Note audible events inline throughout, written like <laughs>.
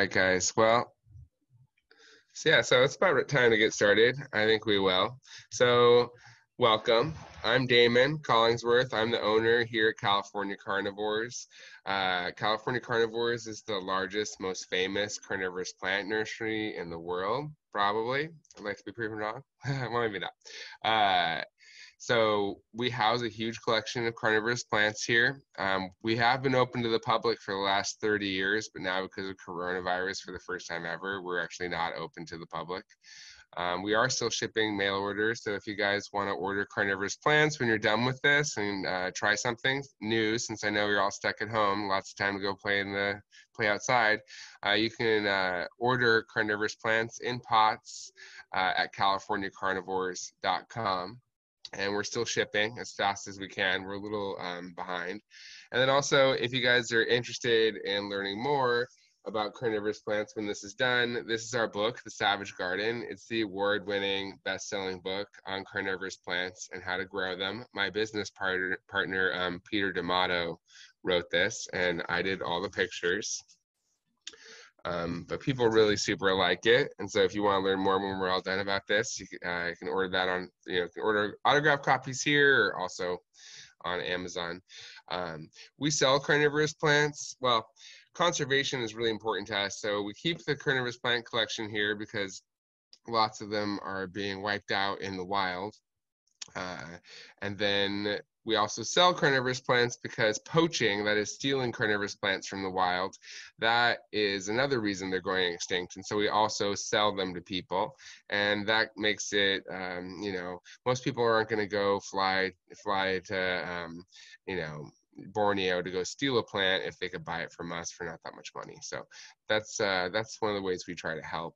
right, guys. Well, so yeah, so it's about time to get started. I think we will. So, welcome. I'm Damon Collingsworth. I'm the owner here at California Carnivores. Uh, California Carnivores is the largest, most famous carnivorous plant nursery in the world, probably. I'd like to be proven wrong. <laughs> well, maybe not. Uh, so we house a huge collection of carnivorous plants here. Um, we have been open to the public for the last 30 years, but now because of coronavirus for the first time ever, we're actually not open to the public. Um, we are still shipping mail orders, so if you guys want to order carnivorous plants when you're done with this and uh, try something new, since I know you're all stuck at home, lots of time to go play in the play outside, uh, you can uh, order carnivorous plants in pots uh, at CaliforniaCarnivores.com and we're still shipping as fast as we can. We're a little um, behind. And then also, if you guys are interested in learning more about carnivorous plants when this is done, this is our book, The Savage Garden. It's the award winning, best selling book on carnivorous plants and how to grow them. My business partner, partner um, Peter D'Amato, wrote this, and I did all the pictures. Um, but people really super like it, and so if you want to learn more when we're all done about this, you can, uh, you can order that on you know you can order autograph copies here or also on Amazon. Um, we sell carnivorous plants. Well, conservation is really important to us, so we keep the carnivorous plant collection here because lots of them are being wiped out in the wild. Uh, and then we also sell carnivorous plants because poaching, that is stealing carnivorous plants from the wild, that is another reason they're going extinct. And so we also sell them to people. And that makes it, um, you know, most people aren't going to go fly, fly to, um, you know, Borneo to go steal a plant if they could buy it from us for not that much money. So that's uh, that's one of the ways we try to help.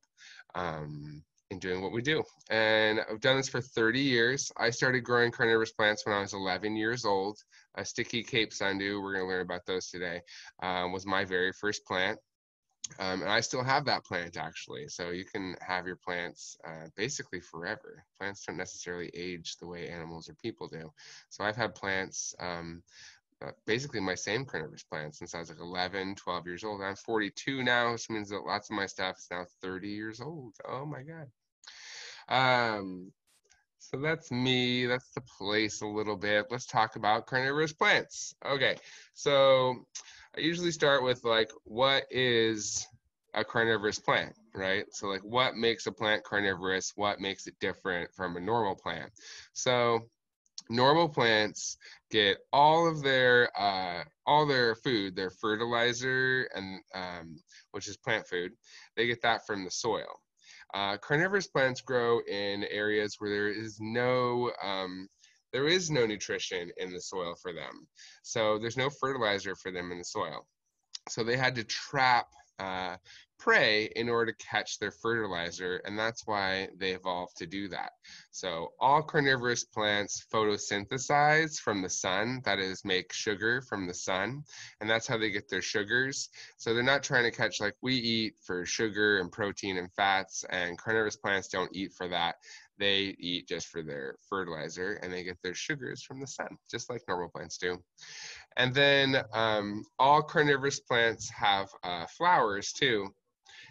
Um, in doing what we do. And I've done this for 30 years. I started growing carnivorous plants when I was 11 years old. A sticky Cape Sundew, we're going to learn about those today, um, was my very first plant. Um, and I still have that plant actually. So you can have your plants uh, basically forever. Plants don't necessarily age the way animals or people do. So I've had plants um, uh, basically my same carnivorous plants since I was like 11, 12 years old. I'm 42 now, which means that lots of my stuff is now 30 years old. Oh my God. Um, so that's me. That's the place a little bit. Let's talk about carnivorous plants. Okay, so I usually start with like, what is a carnivorous plant, right? So like, what makes a plant carnivorous? What makes it different from a normal plant? So normal plants get all of their uh, all their food, their fertilizer and um, which is plant food, they get that from the soil. Uh, carnivorous plants grow in areas where there is no um, there is no nutrition in the soil for them. So there's no fertilizer for them in the soil. So they had to trap uh, prey in order to catch their fertilizer, and that's why they evolved to do that. So all carnivorous plants photosynthesize from the sun, that is, make sugar from the sun, and that's how they get their sugars. So they're not trying to catch like we eat for sugar and protein and fats, and carnivorous plants don't eat for that. They eat just for their fertilizer, and they get their sugars from the sun, just like normal plants do. And then um, all carnivorous plants have uh, flowers too.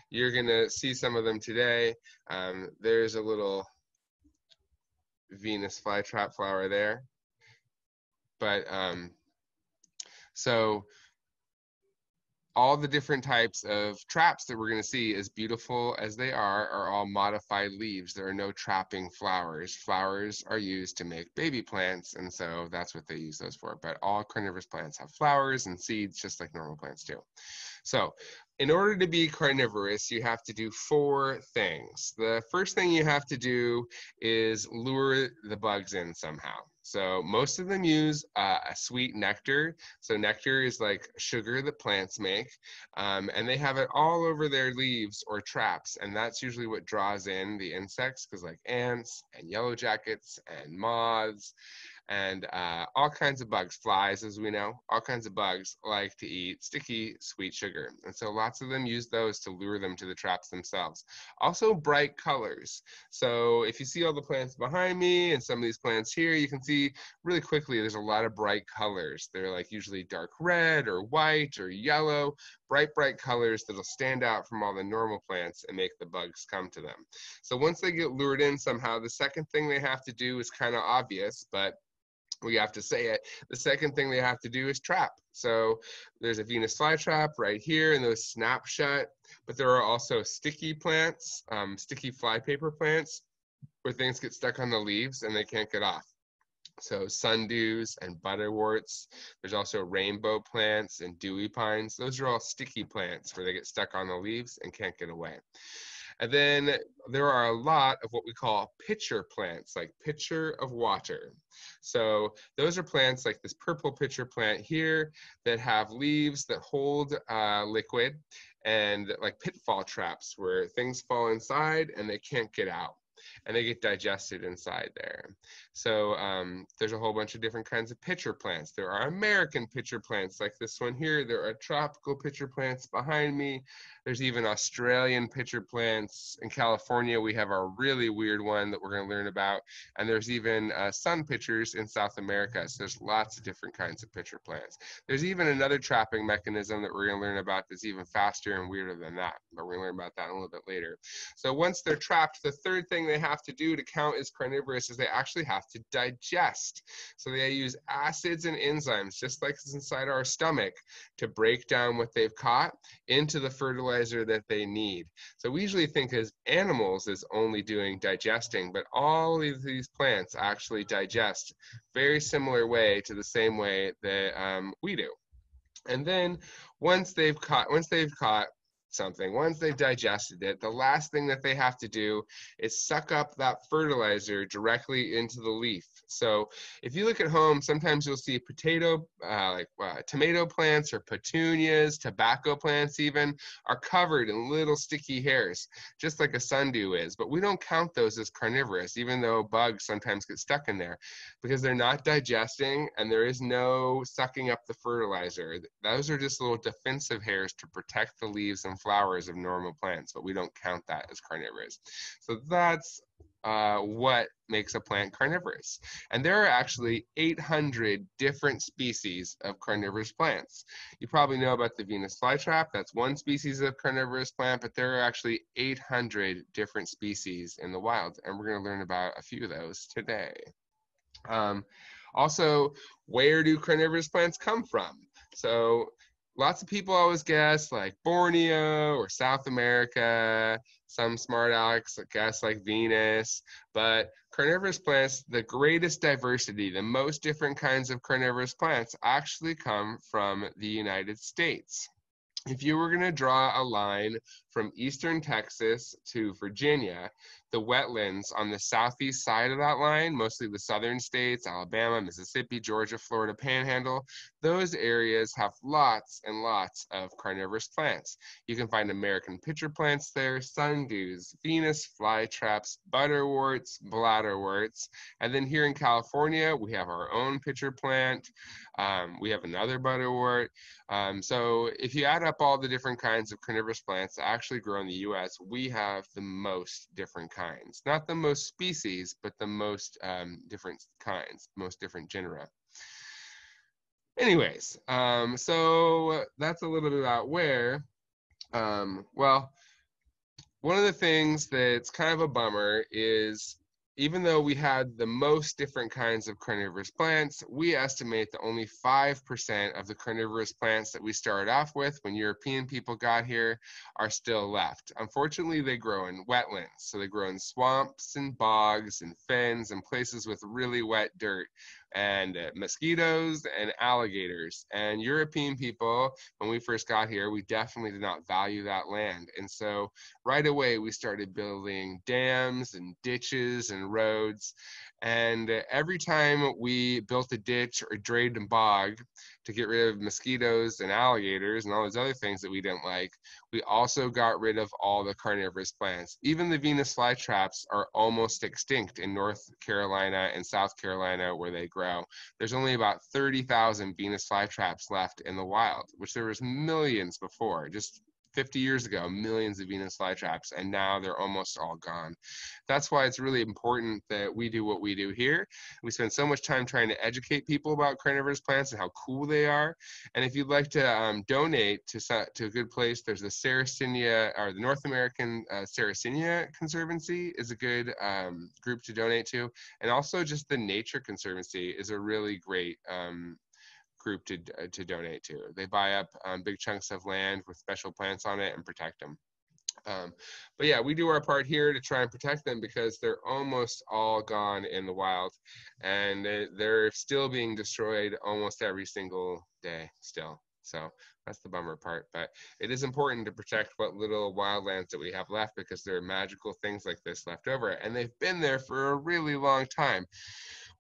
You're gonna see some of them today. Um, there's a little Venus flytrap flower there. But um, so all the different types of traps that we're going to see, as beautiful as they are, are all modified leaves. There are no trapping flowers. Flowers are used to make baby plants, and so that's what they use those for. But all carnivorous plants have flowers and seeds, just like normal plants do. So in order to be carnivorous, you have to do four things. The first thing you have to do is lure the bugs in somehow. So most of them use uh, a sweet nectar. So nectar is like sugar that plants make, um, and they have it all over their leaves or traps, and that's usually what draws in the insects, because like ants and yellow jackets and moths And uh, all kinds of bugs, flies, as we know, all kinds of bugs like to eat sticky sweet sugar. And so lots of them use those to lure them to the traps themselves. Also, bright colors. So if you see all the plants behind me and some of these plants here, you can see really quickly there's a lot of bright colors. They're like usually dark red or white or yellow, bright, bright colors that'll stand out from all the normal plants and make the bugs come to them. So once they get lured in somehow, the second thing they have to do is kind of obvious, but we have to say it. The second thing they have to do is trap. So there's a Venus flytrap right here and those snap shut, but there are also sticky plants, um, sticky flypaper plants where things get stuck on the leaves and they can't get off. So sundews and butterworts. There's also rainbow plants and dewy pines. Those are all sticky plants where they get stuck on the leaves and can't get away. And then there are a lot of what we call pitcher plants, like pitcher of water. So those are plants like this purple pitcher plant here that have leaves that hold uh, liquid and like pitfall traps where things fall inside and they can't get out and they get digested inside there. So um, there's a whole bunch of different kinds of pitcher plants. There are American pitcher plants like this one here. There are tropical pitcher plants behind me. There's even Australian pitcher plants. In California, we have a really weird one that we're going to learn about. And there's even uh, sun pitchers in South America. So there's lots of different kinds of pitcher plants. There's even another trapping mechanism that we're going to learn about that's even faster and weirder than that. But we're going to learn about that a little bit later. So once they're trapped, the third thing they have to do to count as carnivorous is they actually have to digest. So they use acids and enzymes, just like it's inside our stomach, to break down what they've caught into the fertilizer that they need. So we usually think as animals as only doing digesting, but all of these plants actually digest very similar way to the same way that um, we do. And then once they've caught, once they've caught something. Once they've digested it, the last thing that they have to do is suck up that fertilizer directly into the leaf. So if you look at home, sometimes you'll see potato, uh, like uh, tomato plants or petunias, tobacco plants even, are covered in little sticky hairs, just like a sundew is. But we don't count those as carnivorous, even though bugs sometimes get stuck in there, because they're not digesting and there is no sucking up the fertilizer. Those are just little defensive hairs to protect the leaves and flowers of normal plants, but we don't count that as carnivorous. So that's uh, what makes a plant carnivorous. And there are actually 800 different species of carnivorous plants. You probably know about the Venus flytrap, that's one species of carnivorous plant, but there are actually 800 different species in the wild, and we're going to learn about a few of those today. Um, also, where do carnivorous plants come from? So lots of people always guess like Borneo or South America. Some smart Alex guess like Venus. But carnivorous plants, the greatest diversity, the most different kinds of carnivorous plants actually come from the United States. If you were going to draw a line from eastern Texas to Virginia, the wetlands on the southeast side of that line, mostly the southern states, Alabama, Mississippi, Georgia, Florida panhandle, those areas have lots and lots of carnivorous plants. You can find American pitcher plants there, sundews, Venus flytraps, butterworts, bladderworts. And then here in California, we have our own pitcher plant. Um, we have another butterwort. Um, so if you add up all the different kinds of carnivorous plants that actually grow in the US, we have the most different kinds kinds, not the most species, but the most um, different kinds, most different genera. Anyways, um, so that's a little bit about where. Um, well, one of the things that's kind of a bummer is even though we had the most different kinds of carnivorous plants, we estimate that only 5% of the carnivorous plants that we started off with when European people got here are still left. Unfortunately, they grow in wetlands. So they grow in swamps and bogs and fens and places with really wet dirt and uh, mosquitoes and alligators. And European people, when we first got here, we definitely did not value that land. And so right away, we started building dams and ditches and and roads. And every time we built a ditch or drained a bog to get rid of mosquitoes and alligators and all those other things that we didn't like, we also got rid of all the carnivorous plants. Even the Venus flytraps are almost extinct in North Carolina and South Carolina where they grow. There's only about 30,000 Venus flytraps left in the wild, which there was millions before. Just 50 years ago, millions of Venus flytraps, and now they're almost all gone. That's why it's really important that we do what we do here. We spend so much time trying to educate people about carnivorous plants and how cool they are. And if you'd like to um, donate to, to a good place, there's the Sarracenia, or the North American uh, Sarracenia Conservancy is a good um, group to donate to. And also just the Nature Conservancy is a really great um, group to, uh, to donate to. They buy up um, big chunks of land with special plants on it and protect them. Um, but yeah, we do our part here to try and protect them because they're almost all gone in the wild and they're still being destroyed almost every single day still. So that's the bummer part. But it is important to protect what little wildlands that we have left because there are magical things like this left over. And they've been there for a really long time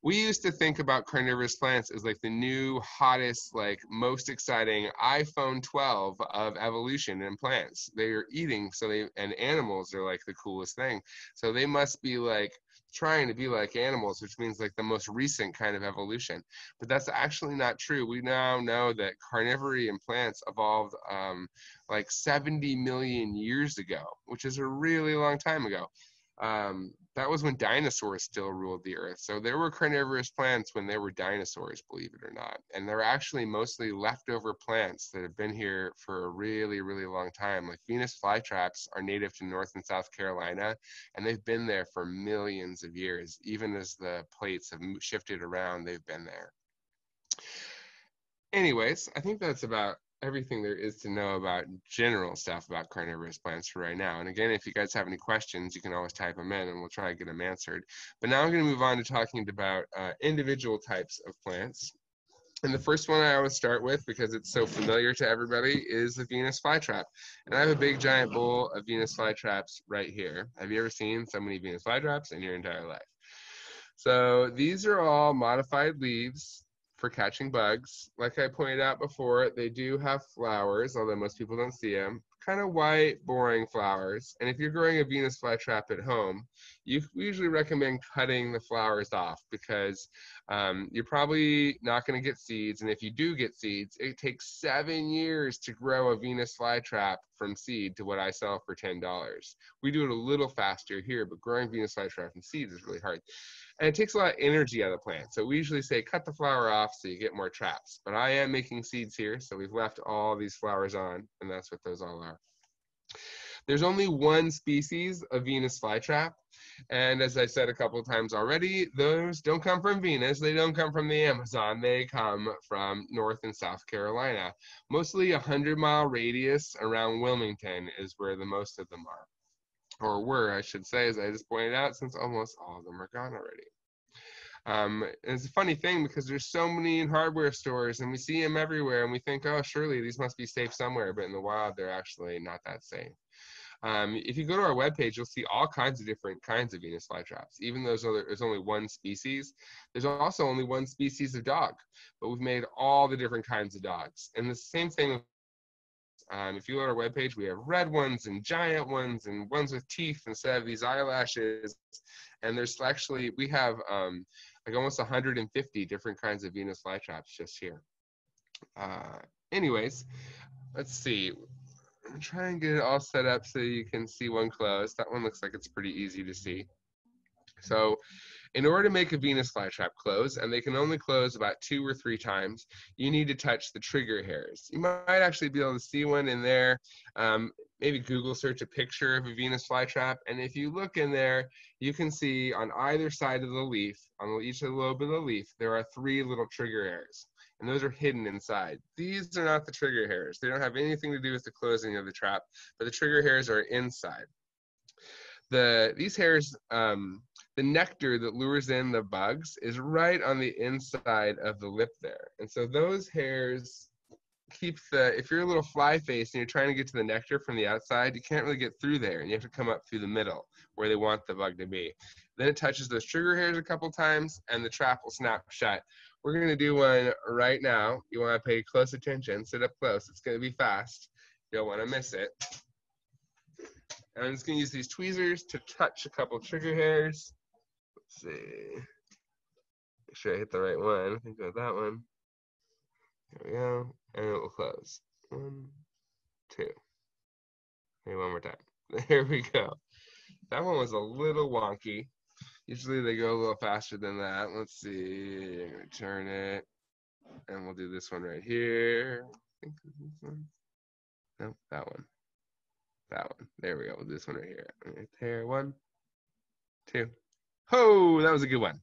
we used to think about carnivorous plants as like the new hottest like most exciting iphone 12 of evolution in plants. They're eating so they and animals are like the coolest thing. So they must be like trying to be like animals which means like the most recent kind of evolution. But that's actually not true. We now know that carnivory in plants evolved um, like 70 million years ago which is a really long time ago um, that was when dinosaurs still ruled the earth. So there were carnivorous plants when there were dinosaurs, believe it or not. And they're actually mostly leftover plants that have been here for a really, really long time. Like Venus flytraps are native to North and South Carolina, and they've been there for millions of years. Even as the plates have shifted around, they've been there. Anyways, I think that's about everything there is to know about general stuff about carnivorous plants for right now. And again, if you guys have any questions, you can always type them in and we'll try to get them answered. But now I'm going to move on to talking about uh, individual types of plants. And the first one I always start with, because it's so familiar to everybody, is the Venus flytrap. And I have a big giant bowl of Venus flytraps right here. Have you ever seen so many Venus flytraps in your entire life? So these are all modified leaves for catching bugs. Like I pointed out before, they do have flowers, although most people don't see them. Kind of white, boring flowers. And if you're growing a Venus flytrap at home, you usually recommend cutting the flowers off because um, you're probably not going to get seeds. And if you do get seeds, it takes seven years to grow a Venus flytrap from seed to what I sell for $10. We do it a little faster here, but growing Venus flytrap from seeds is really hard and it takes a lot of energy out of the plant. So we usually say cut the flower off so you get more traps. But I am making seeds here, so we've left all these flowers on, and that's what those all are. There's only one species of Venus flytrap, and as I said a couple of times already, those don't come from Venus. They don't come from the Amazon. They come from North and South Carolina. Mostly a 100 mile radius around Wilmington is where the most of them are or were, I should say, as I just pointed out, since almost all of them are gone already. Um, it's a funny thing because there's so many in hardware stores and we see them everywhere and we think, oh, surely these must be safe somewhere, but in the wild, they're actually not that safe. Um, if you go to our webpage, you'll see all kinds of different kinds of Venus flytraps. Even though there's only one species, there's also only one species of dog, but we've made all the different kinds of dogs. And the same thing um, if you go to our webpage, we have red ones and giant ones and ones with teeth instead of these eyelashes. And there's actually, we have um, like almost 150 different kinds of Venus flytraps just here. Uh, anyways, let's see. Trying to get it all set up so you can see one close. That one looks like it's pretty easy to see. So in order to make a Venus flytrap close, and they can only close about two or three times, you need to touch the trigger hairs. You might actually be able to see one in there. Um, maybe Google search a picture of a Venus flytrap, and if you look in there, you can see on either side of the leaf, on each lobe of the leaf, there are three little trigger hairs and those are hidden inside. These are not the trigger hairs. They don't have anything to do with the closing of the trap, but the trigger hairs are inside. The these hairs um, the nectar that lures in the bugs is right on the inside of the lip there. And so those hairs keep the if you're a little fly face and you're trying to get to the nectar from the outside, you can't really get through there, and you have to come up through the middle where they want the bug to be. Then it touches those trigger hairs a couple times, and the trap will snap shut. We're gonna do one right now. You want to pay close attention. Sit up close. It's gonna be fast. You don't want to miss it. And I'm just gonna use these tweezers to touch a couple trigger hairs. Let's see. Make sure I hit the right one. I think got that one. There we go. And it will close. One, two. Maybe one more time. <laughs> There we go. That one was a little wonky. Usually they go a little faster than that. Let's see. Turn it. And we'll do this one right here. I think this one. That one. That one. There we go. This one right here. Right there. One, two. Ho! That was a good one.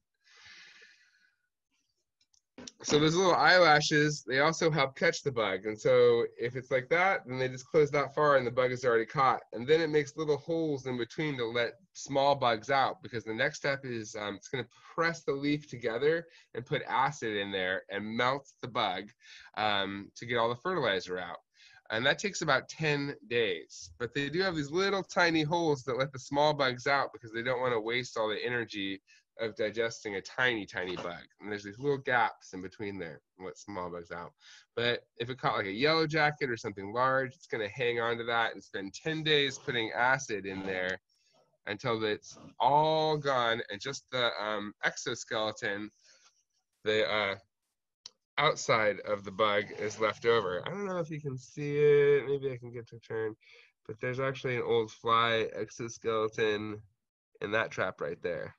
So those little eyelashes, they also help catch the bug. And so if it's like that, then they just close that far and the bug is already caught. And then it makes little holes in between to let small bugs out because the next step is um, it's going to press the leaf together and put acid in there and melt the bug um, to get all the fertilizer out. And that takes about 10 days. But they do have these little tiny holes that let the small bugs out because they don't want to waste all the energy of digesting a tiny, tiny bug. And there's these little gaps in between there let small bugs out. But if it caught like a yellow jacket or something large, it's going to hang on to that and spend 10 days putting acid in there until it's all gone and just the um, exoskeleton, the uh, outside of the bug is left over. I don't know if you can see it. Maybe I can get to turn. But there's actually an old fly exoskeleton in that trap right there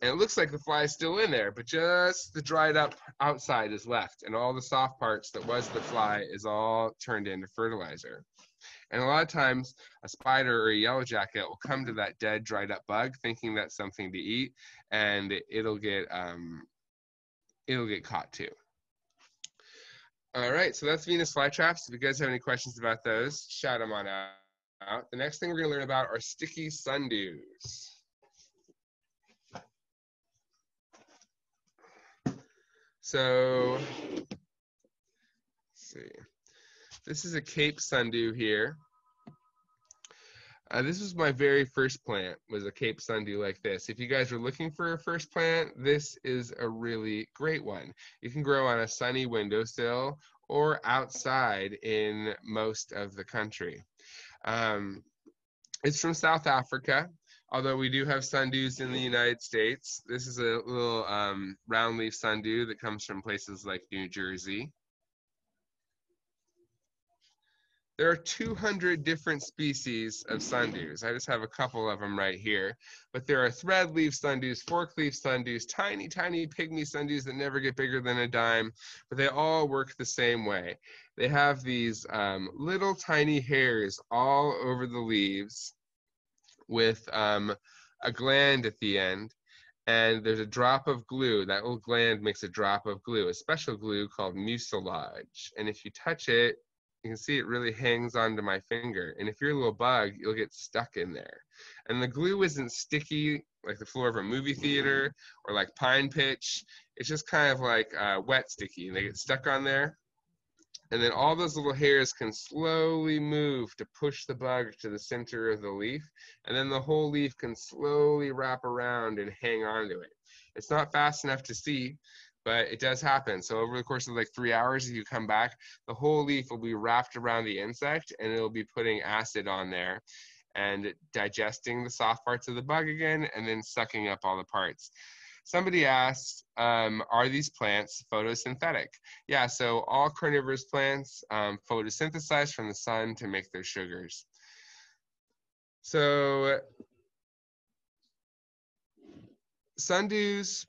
and it looks like the fly is still in there, but just the dried up outside is left, and all the soft parts that was the fly is all turned into fertilizer. And a lot of times, a spider or a yellow jacket will come to that dead, dried up bug, thinking that's something to eat, and it'll get um, it'll get caught too. All right, so that's Venus flytraps. If you guys have any questions about those, shout them on out. The next thing we're going to learn about are sticky sundews. So, see. This is a Cape Sundew here. Uh, this was my very first plant, was a Cape Sundew like this. If you guys are looking for a first plant, this is a really great one. You can grow on a sunny windowsill or outside in most of the country. Um, it's from South Africa although we do have sundews in the United States. This is a little um, round leaf sundew that comes from places like New Jersey. There are 200 different species of sundews. I just have a couple of them right here. But there are thread leaf sundews, fork leaf sundews, tiny, tiny pygmy sundews that never get bigger than a dime, but they all work the same way. They have these um, little tiny hairs all over the leaves with um, a gland at the end and there's a drop of glue. That little gland makes a drop of glue, a special glue called mucilage. And if you touch it, you can see it really hangs onto my finger. And if you're a little bug, you'll get stuck in there. And the glue isn't sticky like the floor of a movie theater or like pine pitch. It's just kind of like uh, wet sticky and they get stuck on there. And then all those little hairs can slowly move to push the bug to the center of the leaf. And then the whole leaf can slowly wrap around and hang onto it. It's not fast enough to see, but it does happen. So over the course of like three hours, if you come back, the whole leaf will be wrapped around the insect and it'll be putting acid on there and digesting the soft parts of the bug again and then sucking up all the parts somebody asked, um, are these plants photosynthetic? Yeah, so all carnivorous plants um, photosynthesize from the sun to make their sugars. So sundews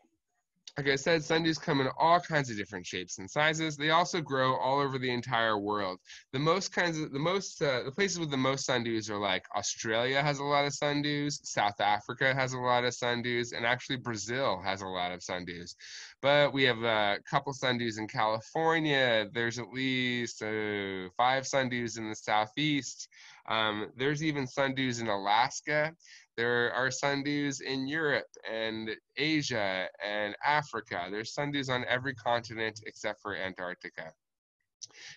like I said, sundews come in all kinds of different shapes and sizes. They also grow all over the entire world. The most kinds of the most uh, the places with the most sundews are like Australia has a lot of sundews, South Africa has a lot of sundews, and actually Brazil has a lot of sundews. But we have a couple sundews in California. There's at least uh, five sundews in the southeast. Um, there's even sundews in Alaska. There are sundews in Europe and Asia and Africa. There's sundews on every continent except for Antarctica.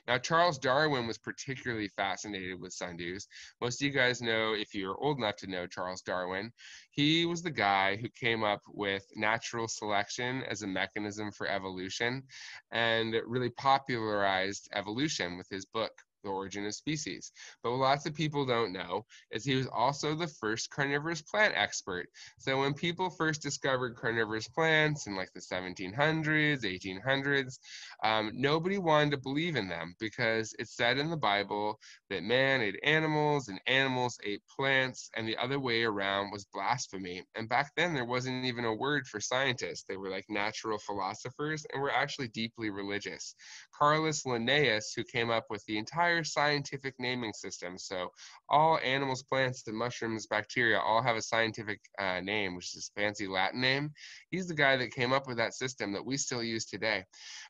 Now, Charles Darwin was particularly fascinated with sundews. Most of you guys know, if you're old enough to know Charles Darwin, he was the guy who came up with natural selection as a mechanism for evolution and really popularized evolution with his book the origin of species. But what lots of people don't know is he was also the first carnivorous plant expert. So when people first discovered carnivorous plants in like the 1700s, 1800s, um, nobody wanted to believe in them because it said in the Bible that man ate animals and animals ate plants and the other way around was blasphemy. And back then there wasn't even a word for scientists. They were like natural philosophers and were actually deeply religious. Carolus Linnaeus, who came up with the entire entire scientific naming system. So all animals, plants, and mushrooms, bacteria all have a scientific uh, name, which is a fancy Latin name. He's the guy that came up with that system that we still use today.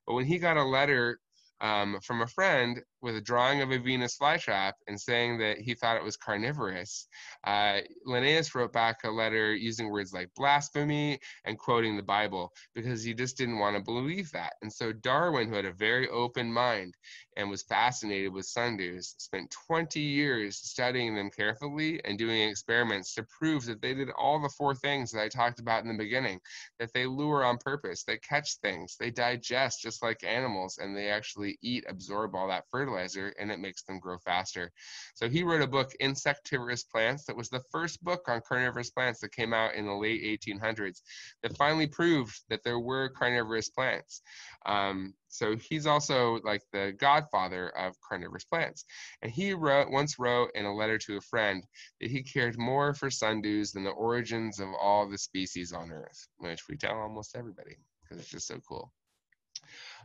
But when he got a letter um, from a friend with a drawing of a Venus flytrap and saying that he thought it was carnivorous. Uh, Linnaeus wrote back a letter using words like blasphemy and quoting the Bible because he just didn't want to believe that. And so Darwin, who had a very open mind and was fascinated with sundews, spent 20 years studying them carefully and doing experiments to prove that they did all the four things that I talked about in the beginning that they lure on purpose, they catch things, they digest just like animals, and they actually eat, absorb all that fertilizer fertilizer and it makes them grow faster. So he wrote a book, Insectivorous Plants, that was the first book on carnivorous plants that came out in the late 1800s that finally proved that there were carnivorous plants. Um, so he's also like the godfather of carnivorous plants. And he wrote once wrote in a letter to a friend that he cared more for sundews than the origins of all the species on Earth, which we tell almost everybody because it's just so cool.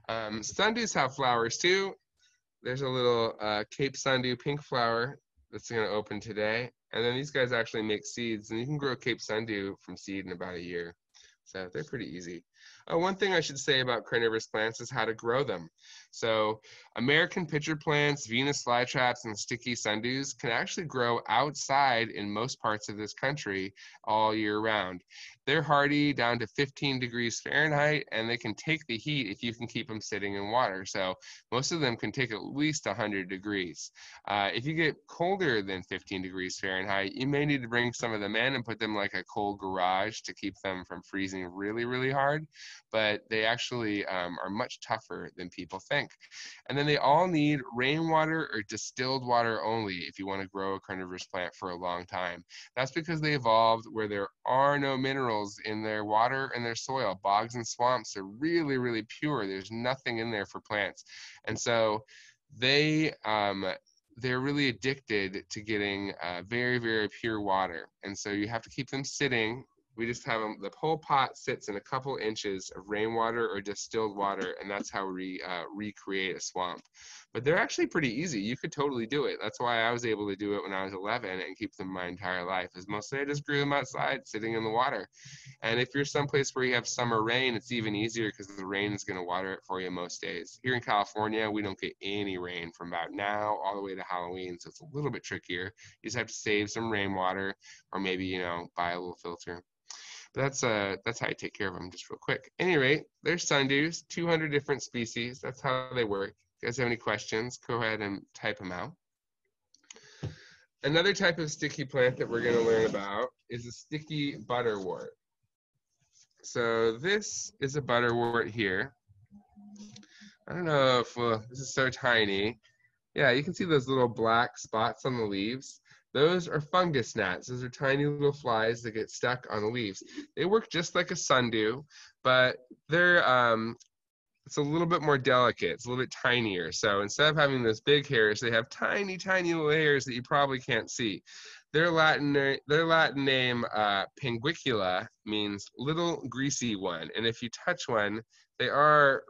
Um, sundews have flowers too, there's a little uh, Cape Sundew pink flower that's going to open today. And then these guys actually make seeds, and you can grow Cape Sundew from seed in about a year. So they're pretty easy. Uh, one thing I should say about carnivorous plants is how to grow them. So American pitcher plants, Venus flytraps, and sticky sundews can actually grow outside in most parts of this country all year round. They're hardy down to 15 degrees Fahrenheit, and they can take the heat if you can keep them sitting in water. So most of them can take at least 100 degrees. Uh, if you get colder than 15 degrees Fahrenheit, you may need to bring some of them in and put them like a cold garage to keep them from freezing really, really hard but they actually um, are much tougher than people think. And then they all need rainwater or distilled water only if you want to grow a carnivorous plant for a long time. That's because they evolved where there are no minerals in their water and their soil. Bogs and swamps are really, really pure. There's nothing in there for plants. And so they um, they're really addicted to getting uh, very, very pure water. And so you have to keep them sitting we just have them, the whole pot sits in a couple inches of rainwater or distilled water, and that's how we uh, recreate a swamp. But they're actually pretty easy. You could totally do it. That's why I was able to do it when I was 11 and keep them my entire life. Is mostly I just grew them outside, sitting in the water. And if you're someplace where you have summer rain, it's even easier because the rain is going to water it for you most days. Here in California, we don't get any rain from about now all the way to Halloween, so it's a little bit trickier. You just have to save some rainwater, or maybe you know buy a little filter But that's uh that's how I take care of them just real quick. Any rate, there's sundews, 200 different species. That's how they work. You guys have any questions, go ahead and type them out. Another type of sticky plant that we're going to learn about is a sticky butterwort. So this is a butterwort here. I don't know if uh, this is so tiny. Yeah, you can see those little black spots on the leaves. Those are fungus gnats. Those are tiny little flies that get stuck on the leaves. They work just like a sundew, but they're um, it's a little bit more delicate. It's a little bit tinier. So instead of having those big hairs, they have tiny, tiny little hairs that you probably can't see. Their Latin their Latin name, uh, pinguicula, means little greasy one. And if you touch one, they are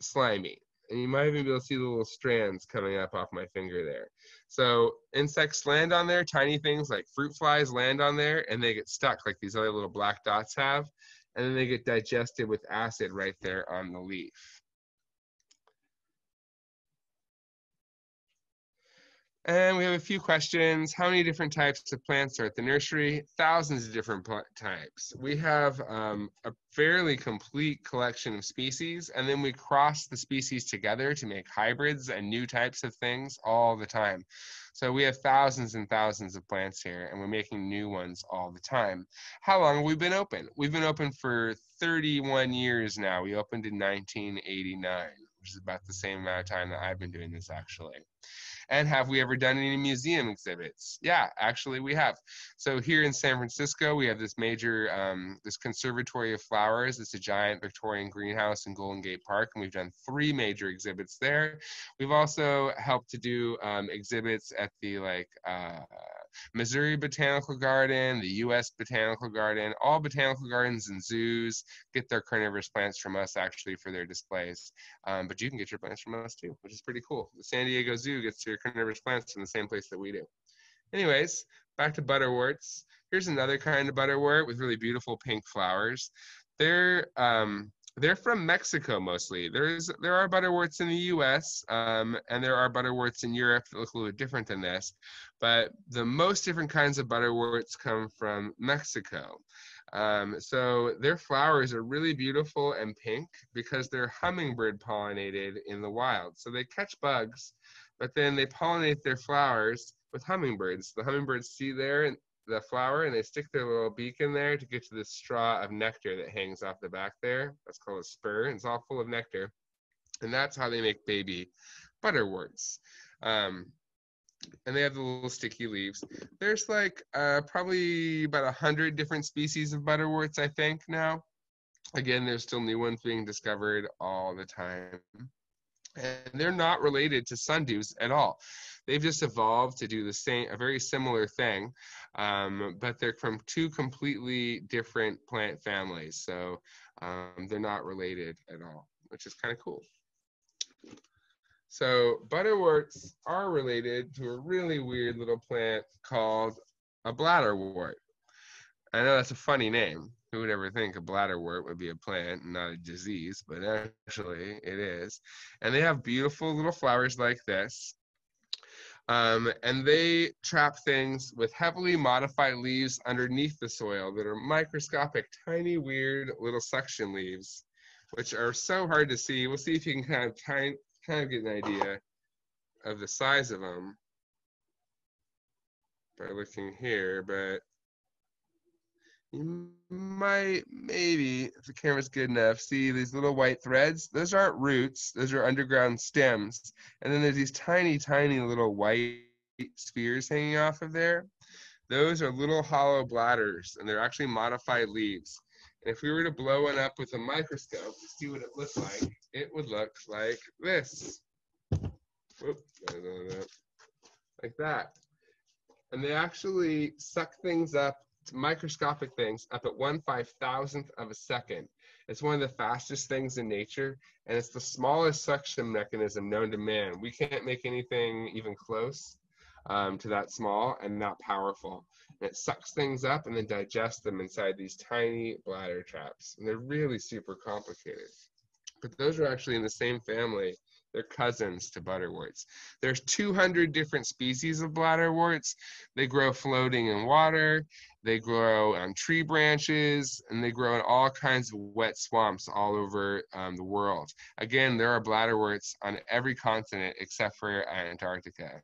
slimy and you might even be able to see the little strands coming up off my finger there. So insects land on there, tiny things like fruit flies land on there, and they get stuck like these other little black dots have, and then they get digested with acid right there on the leaf. And we have a few questions. How many different types of plants are at the nursery? Thousands of different types. We have um, a fairly complete collection of species, and then we cross the species together to make hybrids and new types of things all the time. So we have thousands and thousands of plants here, and we're making new ones all the time. How long have we been open? We've been open for 31 years now. We opened in 1989, which is about the same amount of time that I've been doing this actually. And have we ever done any museum exhibits? Yeah, actually we have. So here in San Francisco, we have this major, um, this Conservatory of Flowers. It's a giant Victorian greenhouse in Golden Gate Park, and we've done three major exhibits there. We've also helped to do um, exhibits at the like uh, Missouri Botanical Garden, the U.S. Botanical Garden, all botanical gardens and zoos get their carnivorous plants from us actually for their displays. Um, but you can get your plants from us too, which is pretty cool. The San Diego Zoo gets their carnivorous plants from the same place that we do. Anyways, back to butterworts. Here's another kind of butterwort with really beautiful pink flowers. They're um, they're from Mexico mostly. There's there are butterworts in the U.S. Um, and there are butterworts in Europe that look a little different than this, but the most different kinds of butterworts come from Mexico. Um, so their flowers are really beautiful and pink because they're hummingbird pollinated in the wild. So they catch bugs, but then they pollinate their flowers with hummingbirds. The hummingbirds see there the flower and they stick their little beak in there to get to this straw of nectar that hangs off the back there. That's called a spur. and It's all full of nectar. And that's how they make baby butterworts. Um, and they have the little sticky leaves. There's like uh, probably about a hundred different species of butterworts, I think now. Again, there's still new ones being discovered all the time. And they're not related to sundews at all. They've just evolved to do the same, a very similar thing, um, but they're from two completely different plant families. So um, they're not related at all, which is kind of cool. So butterworts are related to a really weird little plant called a bladderwort. I know that's a funny name. Who would ever think a bladderwort would be a plant and not a disease? But actually, it is. And they have beautiful little flowers like this. Um, and they trap things with heavily modified leaves underneath the soil that are microscopic, tiny, weird little suction leaves, which are so hard to see. We'll see if you can kind of kind of get an idea of the size of them by looking here, but you might maybe if the camera's good enough see these little white threads? Those aren't roots those are underground stems. And then there's these tiny tiny little white spheres hanging off of there. Those are little hollow bladders and they're actually modified leaves. And if we were to blow one up with a microscope to see what it looks like it would look like this. Whoop, like that. And they actually suck things up microscopic things up at one five thousandth of a second. It's one of the fastest things in nature, and it's the smallest suction mechanism known to man. We can't make anything even close um, to that small and that powerful. And it sucks things up and then digests them inside these tiny bladder traps. And they're really super complicated. But those are actually in the same family they're cousins to butterworts. There's 200 different species of bladderworts. They grow floating in water. They grow on tree branches, and they grow in all kinds of wet swamps all over um, the world. Again, there are bladderworts on every continent except for Antarctica.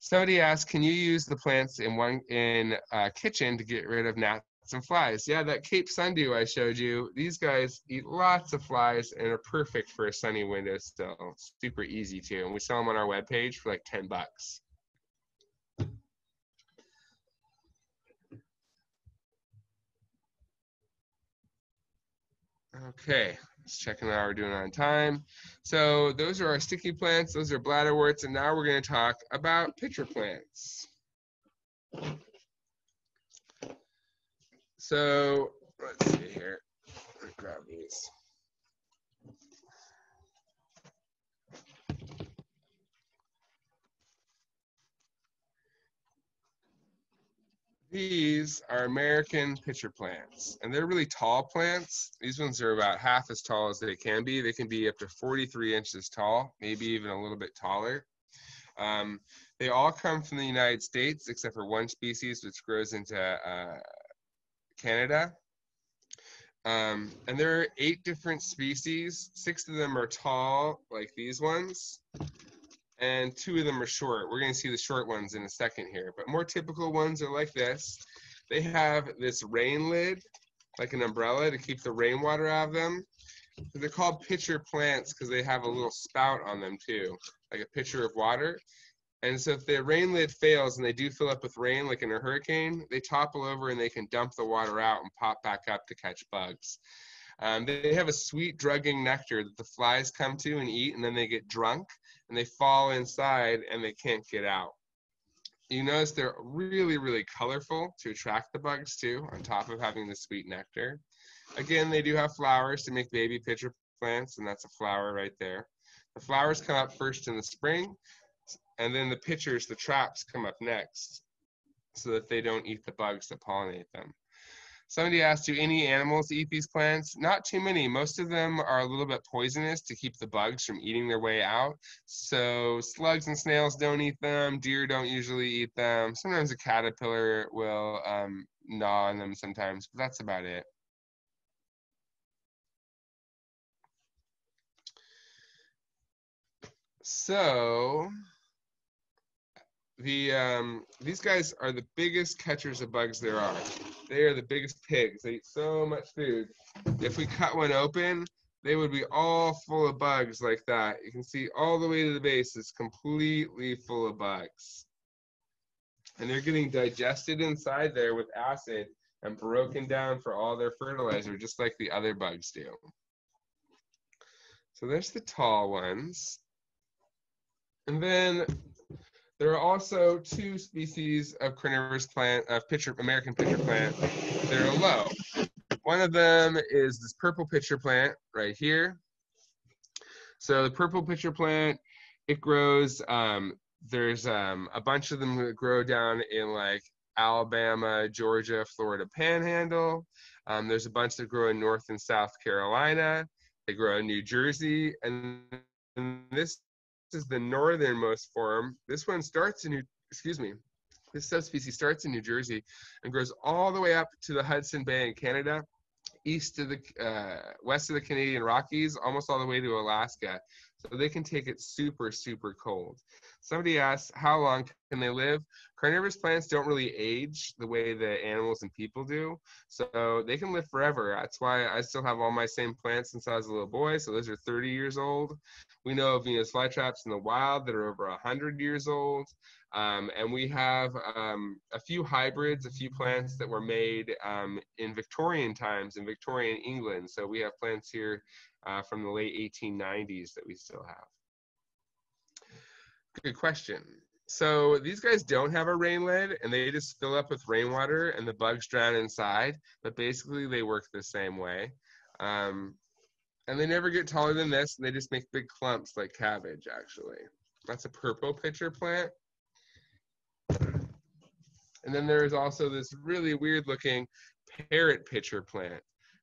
Somebody asked, can you use the plants in one in a kitchen to get rid of gnats some flies. Yeah, that Cape Sundew I showed you, these guys eat lots of flies and are perfect for a sunny windowsill. Super easy too. And we sell them on our webpage for like 10 bucks. Okay, let's check out how we're doing on time. So those are our sticky plants, those are bladderworts, and now we're gonna talk about pitcher plants. So let's see here. grab these. These are American pitcher plants, and they're really tall plants. These ones are about half as tall as they can be. They can be up to 43 inches tall, maybe even a little bit taller. Um, they all come from the United States, except for one species, which grows into uh, Canada. Um, and there are eight different species. Six of them are tall, like these ones, and two of them are short. We're going to see the short ones in a second here, but more typical ones are like this. They have this rain lid, like an umbrella, to keep the rainwater out of them. They're called pitcher plants because they have a little spout on them too, like a pitcher of water. And so if the rain lid fails and they do fill up with rain, like in a hurricane, they topple over and they can dump the water out and pop back up to catch bugs. Um, they have a sweet drugging nectar that the flies come to and eat, and then they get drunk and they fall inside and they can't get out. You notice they're really, really colorful to attract the bugs too, on top of having the sweet nectar. Again, they do have flowers to make baby pitcher plants, and that's a flower right there. The flowers come up first in the spring, and then the pitchers, the traps, come up next so that they don't eat the bugs that pollinate them. Somebody asked, do any animals eat these plants? Not too many. Most of them are a little bit poisonous to keep the bugs from eating their way out. So slugs and snails don't eat them. Deer don't usually eat them. Sometimes a caterpillar will um, gnaw on them sometimes, but that's about it. So the um, these guys are the biggest catchers of bugs there are. They are the biggest pigs. They eat so much food. If we cut one open, they would be all full of bugs like that. You can see all the way to the base is completely full of bugs. And they're getting digested inside there with acid and broken down for all their fertilizer, just like the other bugs do. So there's the tall ones. And then there are also two species of carnivorous plant, of pitcher, American pitcher plant that are low. One of them is this purple pitcher plant right here. So the purple pitcher plant, it grows, um, there's um, a bunch of them that grow down in like Alabama, Georgia, Florida panhandle. Um, there's a bunch that grow in North and South Carolina. They grow in New Jersey. And this is the northernmost form. This one starts in New, excuse me, this subspecies starts in New Jersey and grows all the way up to the Hudson Bay in Canada, east of the, uh, west of the Canadian Rockies, almost all the way to Alaska. So they can take it super, super cold. Somebody asked, how long can they live? Carnivorous plants don't really age the way that animals and people do. So they can live forever. That's why I still have all my same plants since I was a little boy. So those are 30 years old. We know of Venus flytraps in the wild that are over 100 years old. Um, and we have um, a few hybrids, a few plants that were made um, in Victorian times in Victorian England. So we have plants here uh, from the late 1890s that we still have. Good question. So these guys don't have a rain lid and they just fill up with rainwater and the bugs drown inside, but basically they work the same way. Um, and they never get taller than this and they just make big clumps like cabbage actually. That's a purple pitcher plant. And then there's also this really weird looking parrot pitcher plant.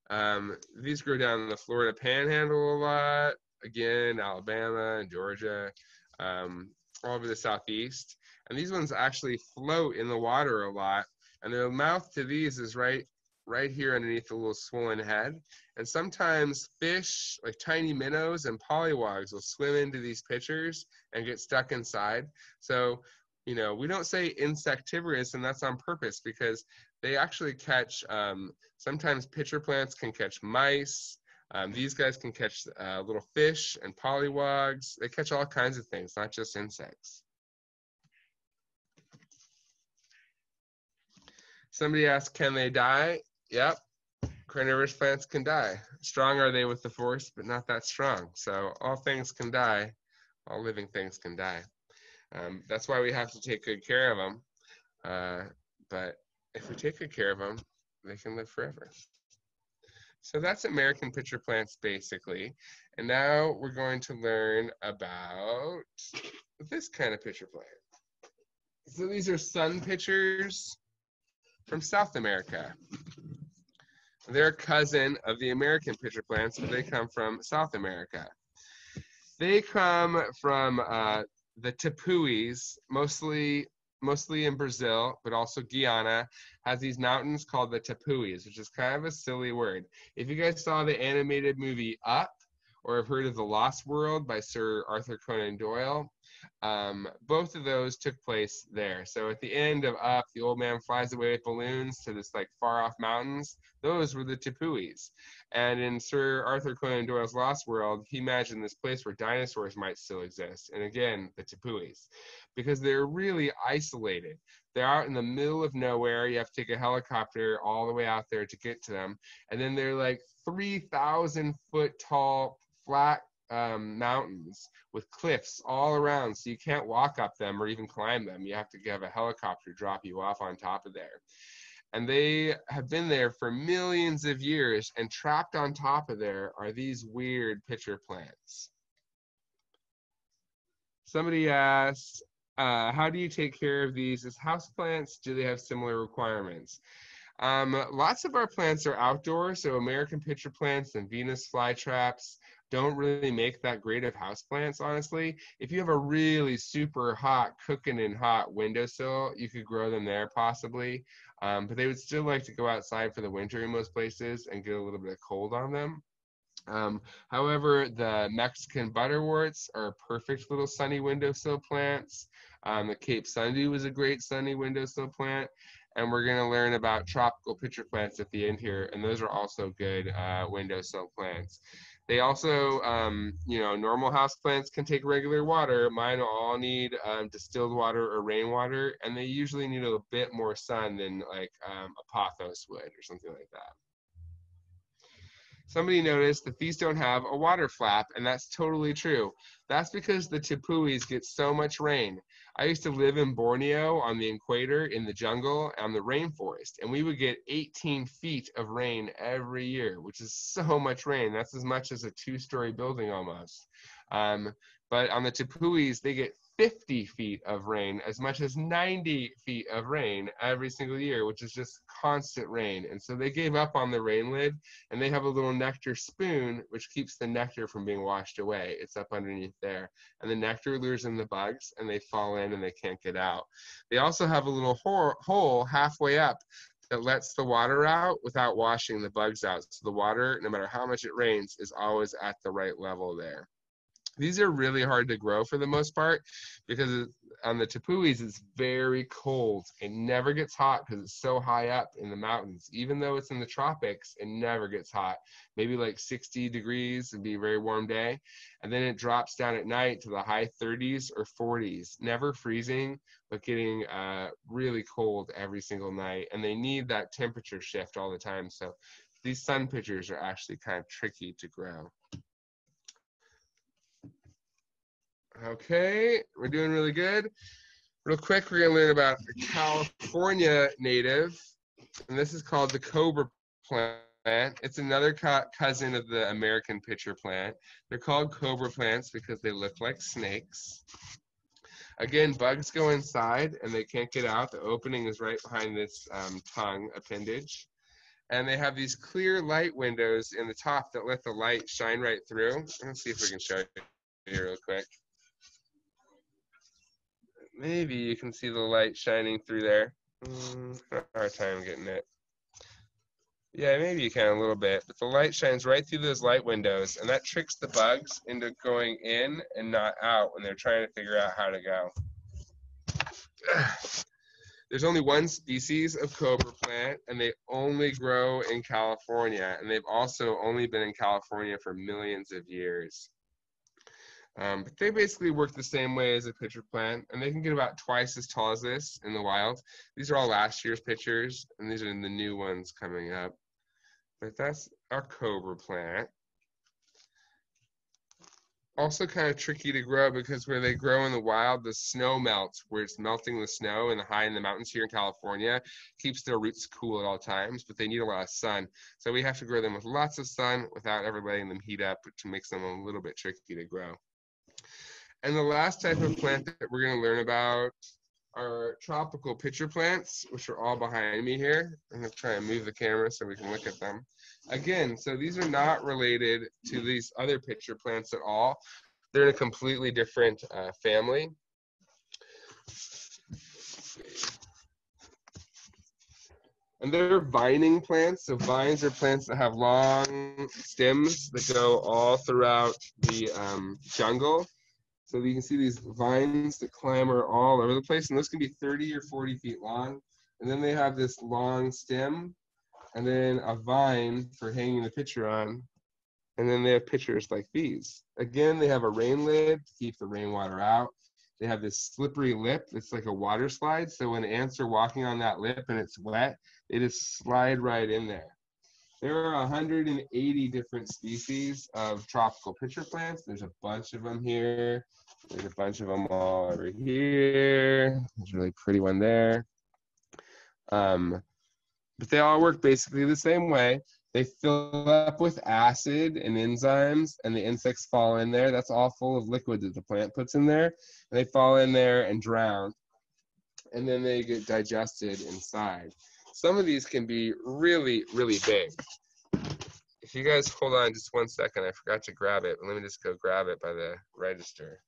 Um, these grow down in the Florida panhandle a lot, again, Alabama and Georgia. Um, all over the southeast. And these ones actually float in the water a lot. And the mouth to these is right right here underneath the little swollen head. And sometimes fish, like tiny minnows and pollywogs, will swim into these pitchers and get stuck inside. So, you know, we don't say insectivorous, and that's on purpose because they actually catch, um, sometimes pitcher plants can catch mice, um, these guys can catch uh, little fish and pollywogs. They catch all kinds of things, not just insects. Somebody asked, can they die? Yep, carnivorous plants can die. Strong are they with the force, but not that strong. So all things can die. All living things can die. Um, that's why we have to take good care of them. Uh, but if we take good care of them, they can live forever. So that's American pitcher plants basically. And now we're going to learn about this kind of pitcher plant. So these are sun pitchers from South America. They're a cousin of the American pitcher plants, but they come from South America. They come from uh, the Tepuis, mostly mostly in Brazil, but also Guyana, has these mountains called the Tepuis, which is kind of a silly word. If you guys saw the animated movie Up, or have heard of The Lost World by Sir Arthur Conan Doyle, um, both of those took place there. So at the end of Up, the old man flies away with balloons to this like far off mountains. Those were the Tepuis. And in Sir Arthur Conan Doyle's Lost World, he imagined this place where dinosaurs might still exist. And again, the Tepuis, because they're really isolated. They're out in the middle of nowhere. You have to take a helicopter all the way out there to get to them. And then they're like 3,000 foot tall, flat um, mountains with cliffs all around, so you can't walk up them or even climb them. You have to have a helicopter drop you off on top of there. And they have been there for millions of years, and trapped on top of there are these weird pitcher plants. Somebody asked, uh, how do you take care of these as houseplants? Do they have similar requirements? Um, lots of our plants are outdoor, so American pitcher plants and Venus flytraps don't really make that great of houseplants, honestly. If you have a really super hot, cooking and hot windowsill, you could grow them there possibly. Um, but they would still like to go outside for the winter in most places and get a little bit of cold on them. Um, however, the Mexican butterworts are perfect little sunny windowsill plants. Um, the Cape Sundew is a great sunny windowsill plant. And we're going to learn about tropical pitcher plants at the end here. And those are also good uh, windowsill plants. They also, um, you know, normal house plants can take regular water. Mine all need um, distilled water or rainwater, and they usually need a bit more sun than like um, a pothos would or something like that. Somebody noticed that these don't have a water flap, and that's totally true. That's because the tepuis get so much rain. I used to live in Borneo on the equator in the jungle on the rainforest, and we would get 18 feet of rain every year, which is so much rain. That's as much as a two story building almost. Um, but on the tepuis, they get 50 feet of rain, as much as 90 feet of rain every single year, which is just constant rain. And so they gave up on the rain lid and they have a little nectar spoon, which keeps the nectar from being washed away. It's up underneath there. And the nectar lures in the bugs and they fall in and they can't get out. They also have a little hole, halfway up that lets the water out without washing the bugs out. So the water, no matter how much it rains, is always at the right level there. These are really hard to grow for the most part because on the tepuis it's very cold. It never gets hot because it's so high up in the mountains. Even though it's in the tropics, it never gets hot. Maybe like 60 degrees would be a very warm day. And then it drops down at night to the high 30s or 40s. Never freezing, but getting uh, really cold every single night. And they need that temperature shift all the time. So these sun pitchers are actually kind of tricky to grow. Okay, we're doing really good. Real quick, we're gonna learn about a California native, and this is called the cobra plant. It's another co cousin of the American pitcher plant. They're called cobra plants because they look like snakes. Again, bugs go inside and they can't get out. The opening is right behind this um, tongue appendage. And they have these clear light windows in the top that let the light shine right through. Let's see if we can show you here real quick maybe you can see the light shining through there. Mm, hard time getting it. Yeah, maybe you can a little bit, but the light shines right through those light windows, and that tricks the bugs into going in and not out when they're trying to figure out how to go. <sighs> There's only one species of cobra plant, and they only grow in California, and they've also only been in California for millions of years. Um, but they basically work the same way as a pitcher plant, and they can get about twice as tall as this in the wild. These are all last year's pitchers, and these are the new ones coming up. But that's our cobra plant. Also kind of tricky to grow because where they grow in the wild, the snow melts, where it's melting the snow in the high in the mountains here in California, keeps their roots cool at all times, but they need a lot of sun. So we have to grow them with lots of sun without ever letting them heat up, which makes them a little bit tricky to grow. And the last type of plant that we're going to learn about are tropical pitcher plants, which are all behind me here. I'm going to try and move the camera so we can look at them. Again, so these are not related to these other pitcher plants at all. They're in a completely different uh, family. And they're vining plants. So vines are plants that have long stems that go all throughout the um, jungle. So you can see these vines that clamber all over the place, and those can be 30 or 40 feet long. And then they have this long stem, and then a vine for hanging the pitcher on. And then they have pitchers like these. Again, they have a rain lid to keep the rainwater out. They have this slippery lip that's like a water slide. So when ants are walking on that lip and it's wet, they just slide right in there. There are 180 different species of tropical pitcher plants. There's a bunch of them here. There's a bunch of them all over here. There's a really pretty one there. Um, but they all work basically the same way. They fill up with acid and enzymes, and the insects fall in there. That's all full of liquid that the plant puts in there. And they fall in there and drown, and then they get digested inside. Some of these can be really, really big. If you guys hold on just one second, I forgot to grab it. Let me just go grab it by the register.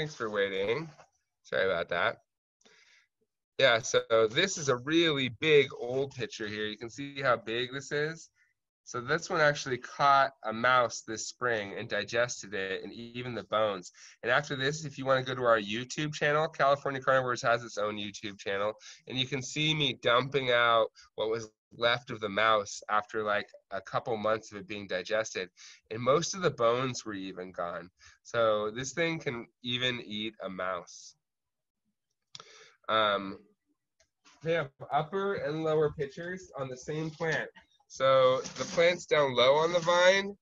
Thanks for waiting. Sorry about that. Yeah, so this is a really big old pitcher here. You can see how big this is. So this one actually caught a mouse this spring and digested it and even the bones. And after this, if you want to go to our YouTube channel, California Carnivores has its own YouTube channel, and you can see me dumping out what was left of the mouse after like a couple months of it being digested and most of the bones were even gone. So this thing can even eat a mouse. Um, they have upper and lower pitchers on the same plant so the plants down low on the vine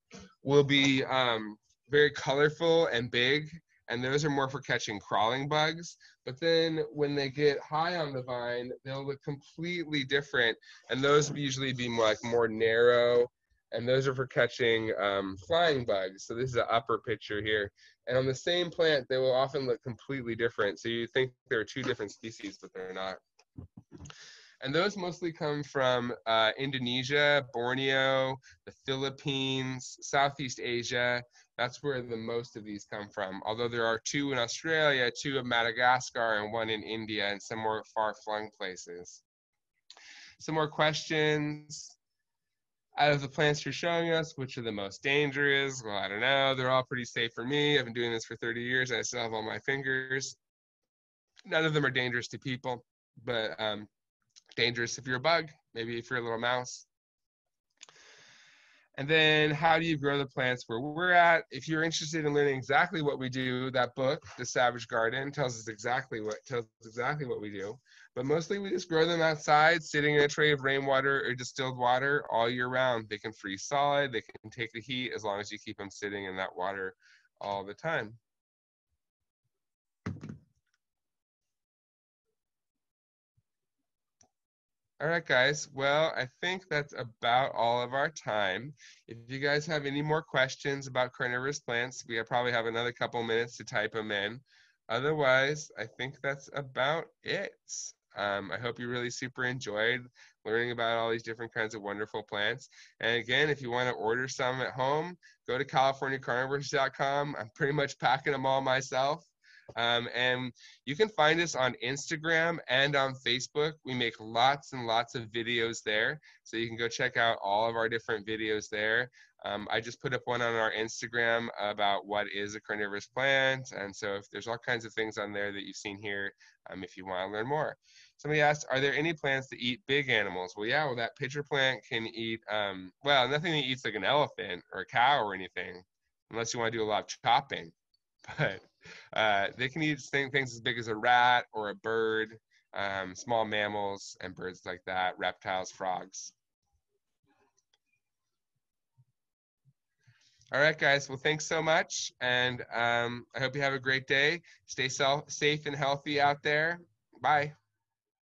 will be um, very colorful and big and those are more for catching crawling bugs. But then when they get high on the vine, they'll look completely different, and those usually be more like more narrow, and those are for catching um, flying bugs. So this is an upper pitcher here, and on the same plant, they will often look completely different. So you think there are two different species, but they're not. And those mostly come from uh, Indonesia, Borneo, the Philippines, Southeast Asia, that's where the most of these come from. Although there are two in Australia, two in Madagascar, and one in India, and some more far-flung places. Some more questions. Out of the plants you're showing us, which are the most dangerous? Well, I don't know. They're all pretty safe for me. I've been doing this for 30 years, and I still have all my fingers. None of them are dangerous to people, but um, dangerous if you're a bug, maybe if you're a little mouse. And then how do you grow the plants where we're at? If you're interested in learning exactly what we do, that book, The Savage Garden, tells us exactly what tells exactly what we do. But mostly we just grow them outside, sitting in a tray of rainwater or distilled water all year round. They can freeze solid, they can take the heat as long as you keep them sitting in that water all the time. All right, guys. Well, I think that's about all of our time. If you guys have any more questions about carnivorous plants, we probably have another couple minutes to type them in. Otherwise, I think that's about it. Um, I hope you really super enjoyed learning about all these different kinds of wonderful plants. And again, if you want to order some at home, go to californiacarnivores.com. I'm pretty much packing them all myself. Um, and you can find us on Instagram and on Facebook. We make lots and lots of videos there. So you can go check out all of our different videos there. Um, I just put up one on our Instagram about what is a carnivorous plant. And so if there's all kinds of things on there that you've seen here, um, if you want to learn more. Somebody asked, are there any plants that eat big animals? Well, yeah, well, that pitcher plant can eat, um, well, nothing that eats like an elephant or a cow or anything, unless you want to do a lot of chopping. But uh, they can eat things as big as a rat or a bird, um, small mammals and birds like that, reptiles, frogs. All right, guys. Well, thanks so much. And um, I hope you have a great day. Stay self- safe and healthy out there. Bye.